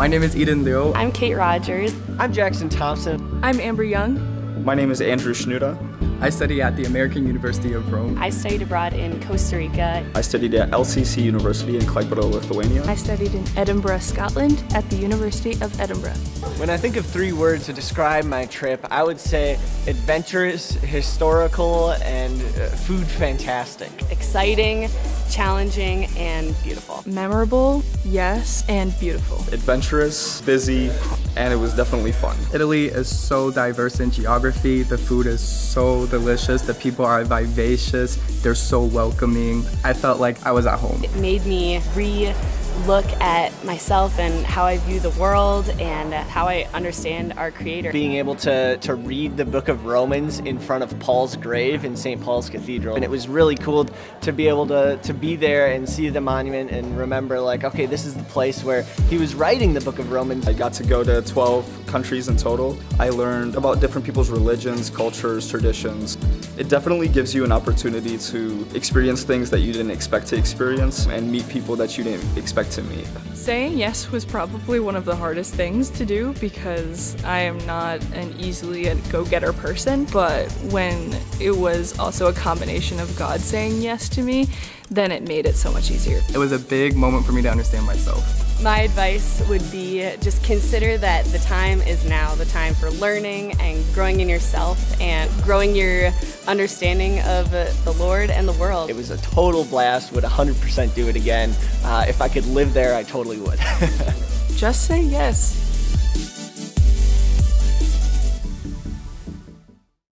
My name is Eden Liu. I'm Kate Rogers. I'm Jackson Thompson. I'm Amber Young. My name is Andrew Schnuda. I study at the American University of Rome. I studied abroad in Costa Rica. I studied at LCC University in Klaipėda, Lithuania. I studied in Edinburgh, Scotland at the University of Edinburgh. When I think of three words to describe my trip, I would say adventurous, historical, and uh, food fantastic. Exciting, challenging, and beautiful. Memorable, yes, and beautiful. Adventurous, busy, and it was definitely fun. Italy is so diverse in geography. The food is so delicious. The people are vivacious. They're so welcoming. I felt like I was at home. It made me re look at myself and how I view the world and how I understand our Creator. Being able to, to read the book of Romans in front of Paul's grave in St. Paul's Cathedral. And it was really cool to be able to, to be there and see the monument and remember, like, okay, this is the place where he was writing the book of Romans. I got to go to 12 countries in total. I learned about different people's religions, cultures, traditions. It definitely gives you an opportunity to experience things that you didn't expect to experience and meet people that you didn't expect to. Saying yes was probably one of the hardest things to do because I am not an easily a go-getter person, but when it was also a combination of God saying yes to me, then it made it so much easier. It was a big moment for me to understand myself. My advice would be just consider that the time is now, the time for learning and growing in yourself and growing your understanding of the Lord and the world. It was a total blast, would 100% do it again. Uh, if I could live there, I totally would. Just say yes.